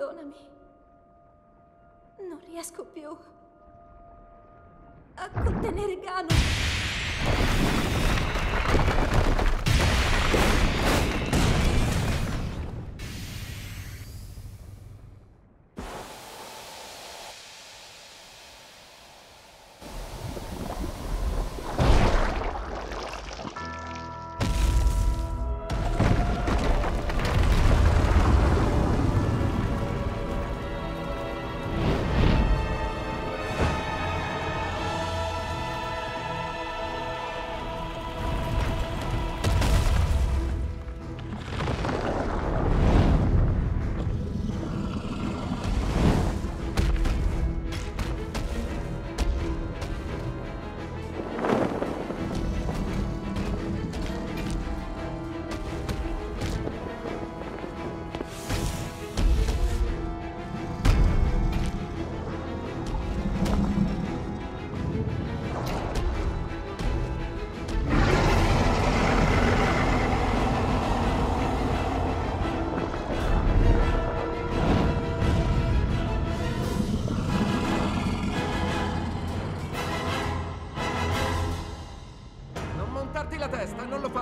Perdonami. Non riesco più a contenere Ganon.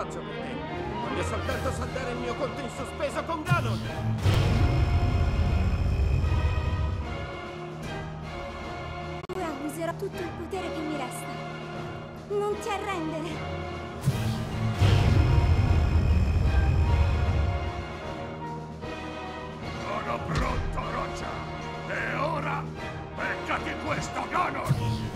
Faccio per te. Voglio soltanto saldare il mio conto in sospeso con Ganon. Ora userò tutto il potere che mi resta. Non ti arrendere. Sono pronto, Roccia! E ora, beccati questo, Ganon!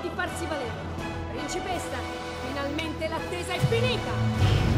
Di farsi valere. Principessa, finalmente l'attesa è finita!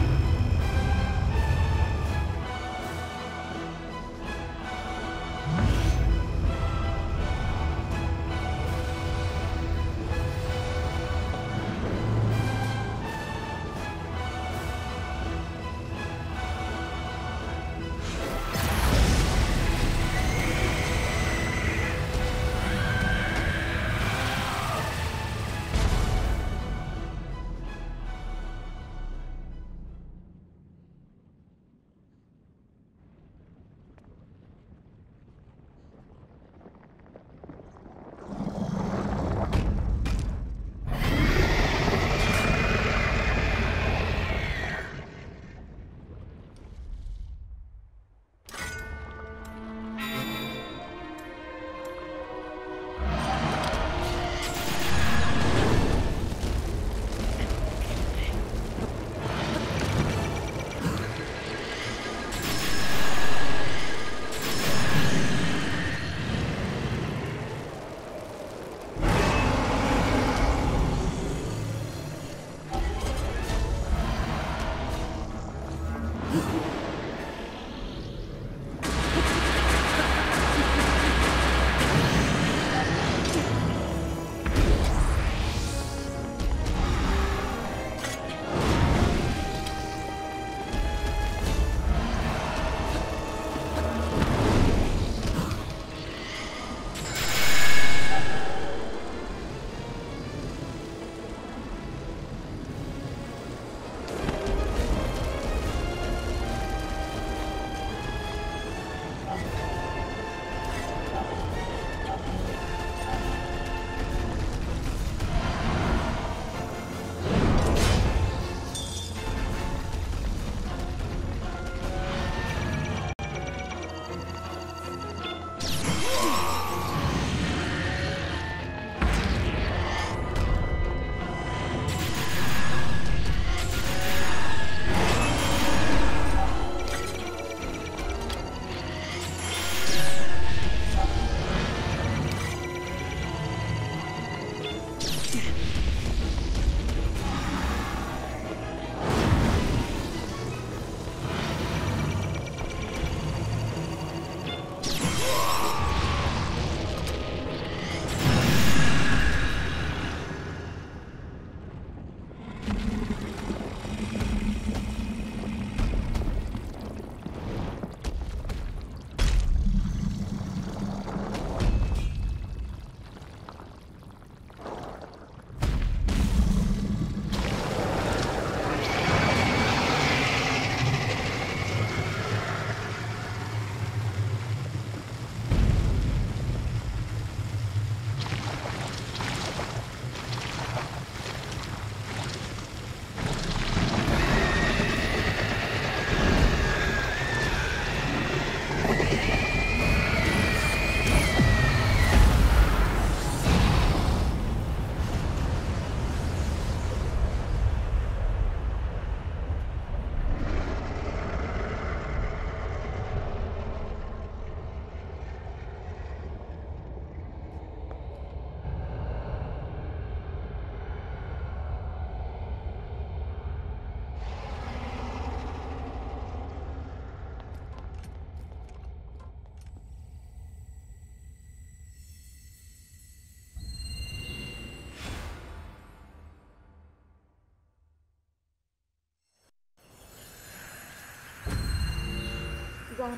Gana.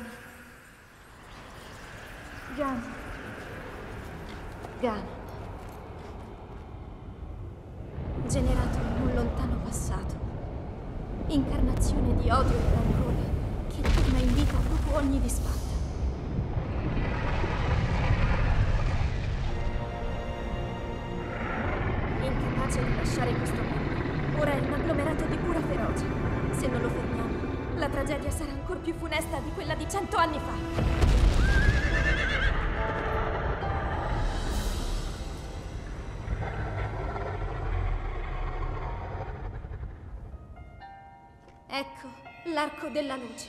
Gana. Gana. Generato in un lontano passato. Incarnazione di odio e rancore che torna in vita dopo ogni disfatta. Più funesta di quella di cento anni fa. Ecco, l'arco della luce.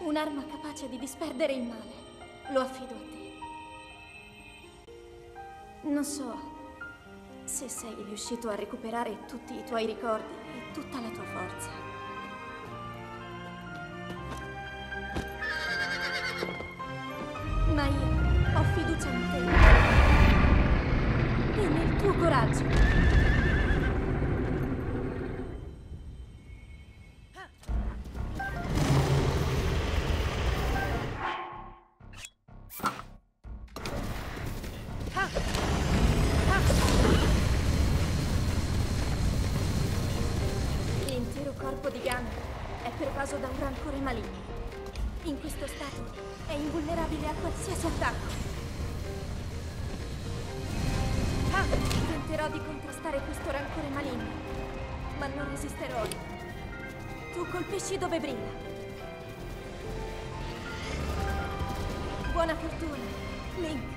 Un'arma capace di disperdere il male. Lo affido a te. Non so se sei riuscito a recuperare tutti i tuoi ricordi e tutta la tua forza. Ma io ho fiducia in te. E nel tuo coraggio. Attacco. Tenterò di contrastare questo rancore maligno, ma non resisterò. Tu colpisci dove brilla. Buona fortuna. Link,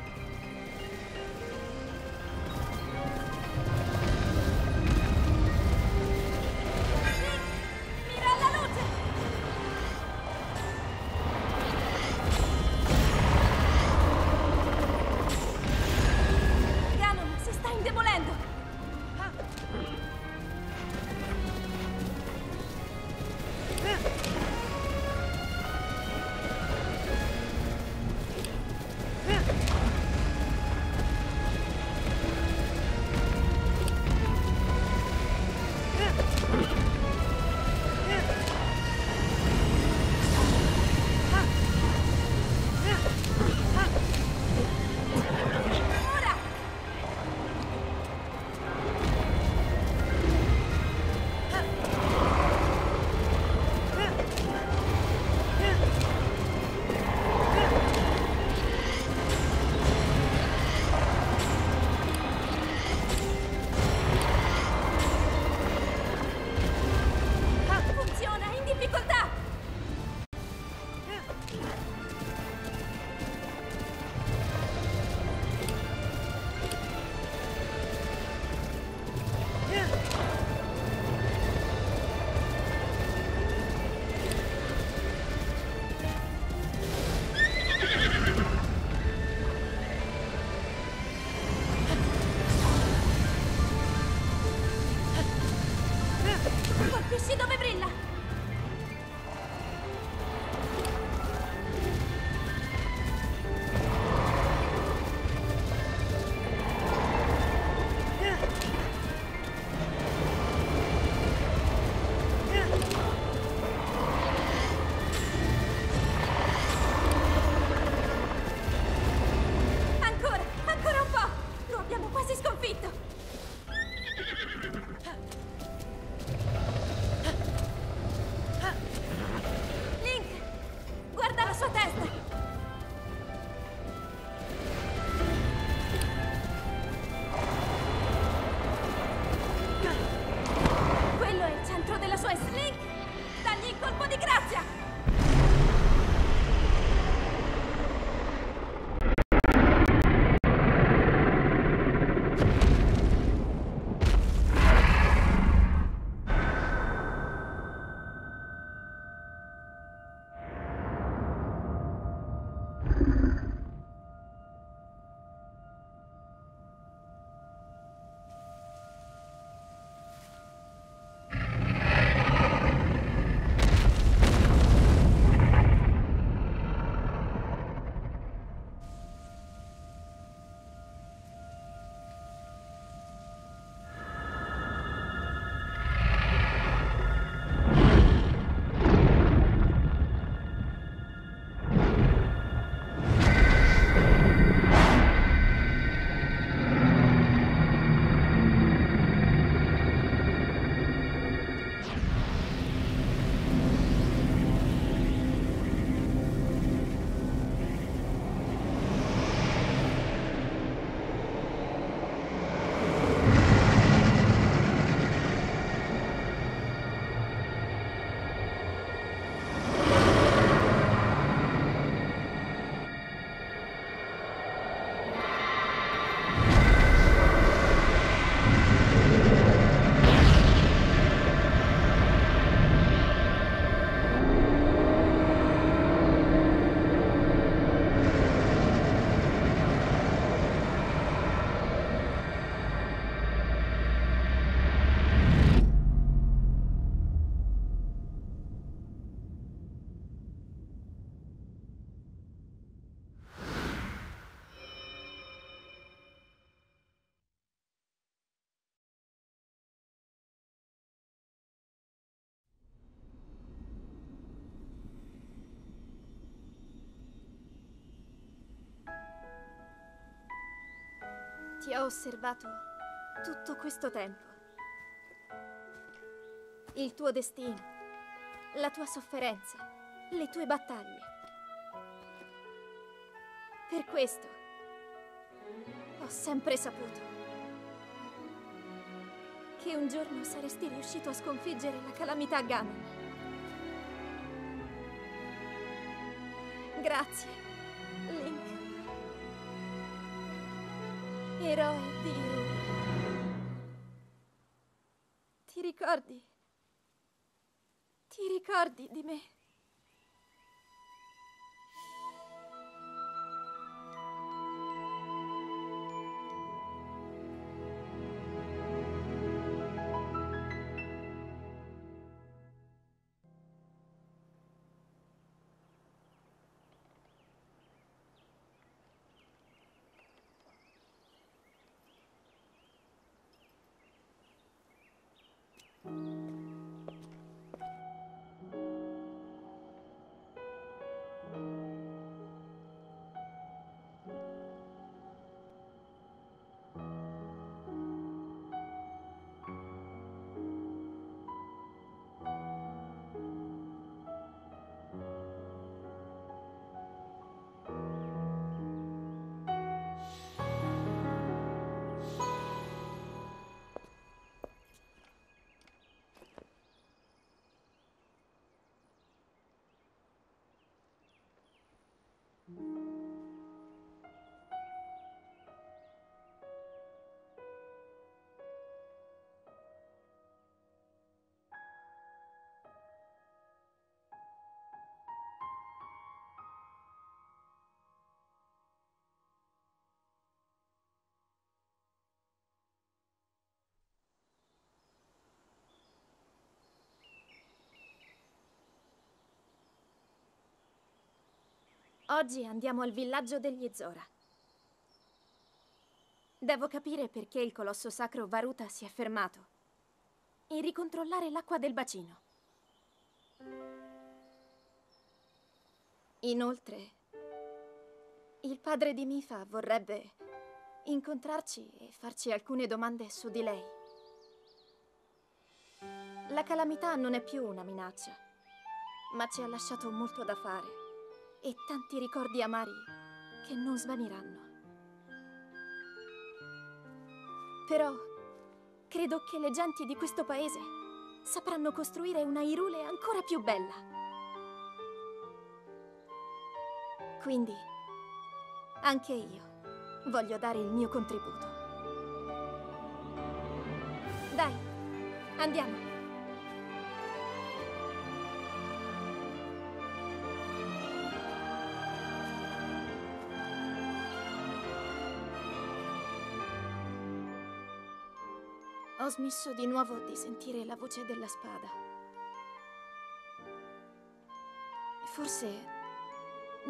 osservato tutto questo tempo. Il tuo destino, la tua sofferenza, le tue battaglie. Per questo ho sempre saputo che un giorno saresti riuscito a sconfiggere la calamità Ganon. Grazie, Eroe di Hyrule. Ti ricordi? Ti ricordi di me? Oggi andiamo al villaggio degli Zora. Devo capire perché il colosso sacro Varuta si è fermato e ricontrollare l'acqua del bacino. Inoltre, il padre di Mifa vorrebbe incontrarci e farci alcune domande su di lei. La calamità non è più una minaccia, ma ci ha lasciato molto da fare e tanti ricordi amari che non svaniranno. Però credo che le genti di questo paese sapranno costruire una Irule ancora più bella. Quindi, anche io voglio dare il mio contributo. Dai, andiamo. Ho smesso di nuovo di sentire la voce della spada. Forse,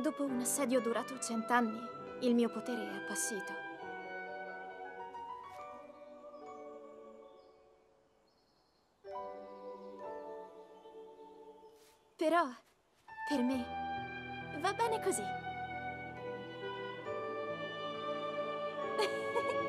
dopo un assedio durato cent'anni, il mio potere è appassito. Però, per me, va bene così.